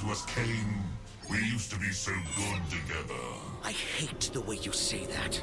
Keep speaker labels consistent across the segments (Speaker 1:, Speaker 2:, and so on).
Speaker 1: To us, Kayn? We used to be so good together.
Speaker 2: I hate the way you say that.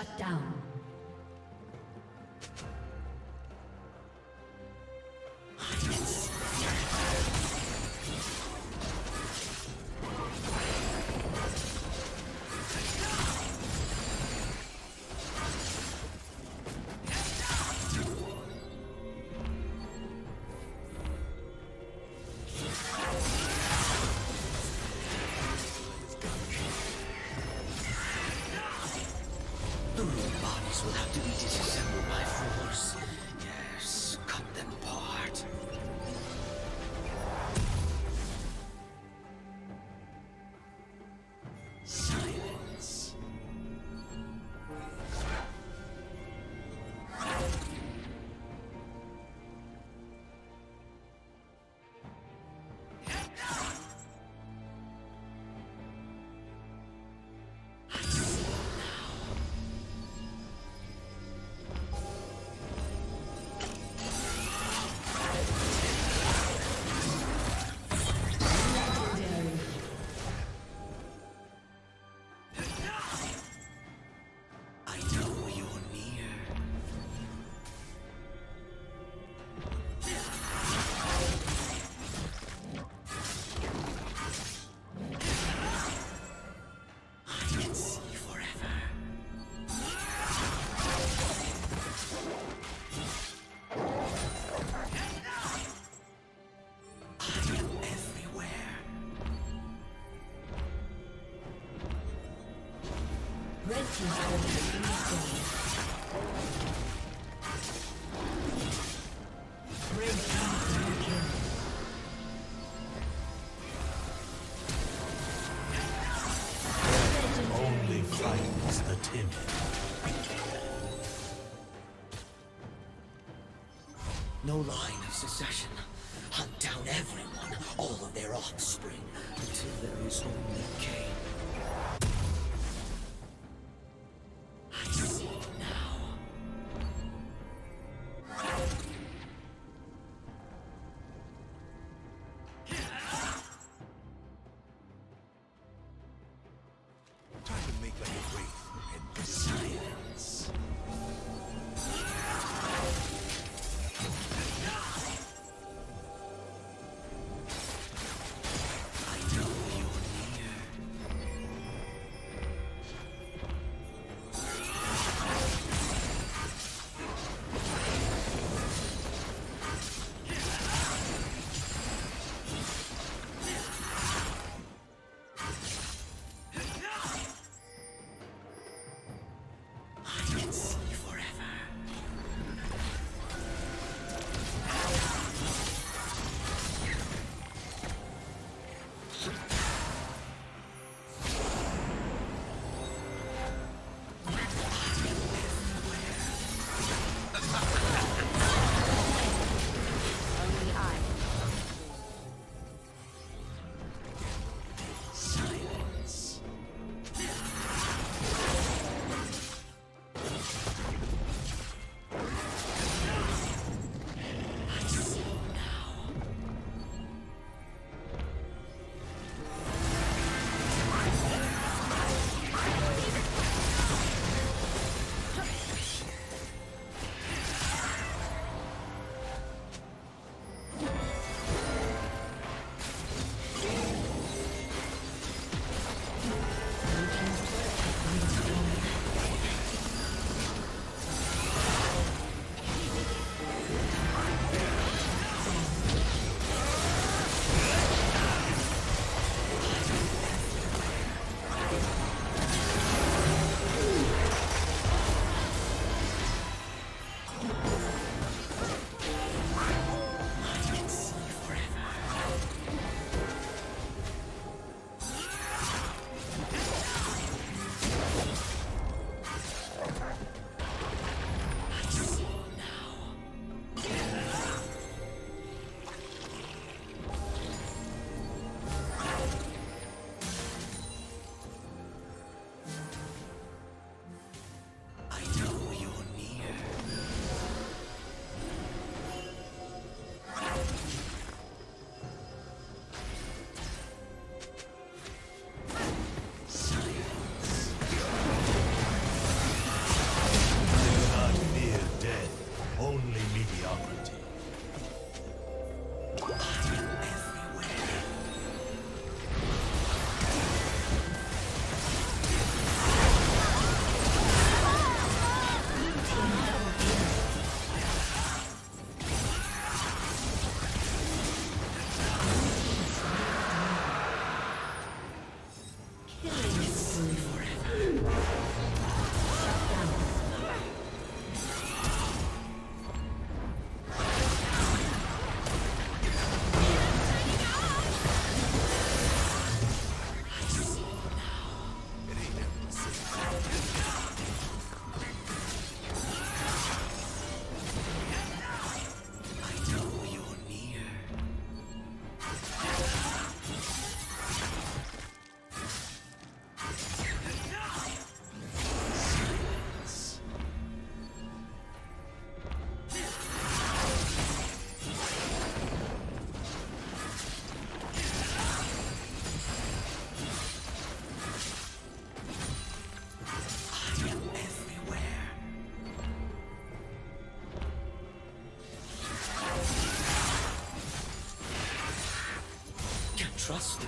Speaker 3: Shut down.
Speaker 2: No line of succession.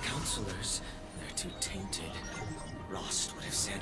Speaker 3: counselors, they're too tainted. Rhaast would have said,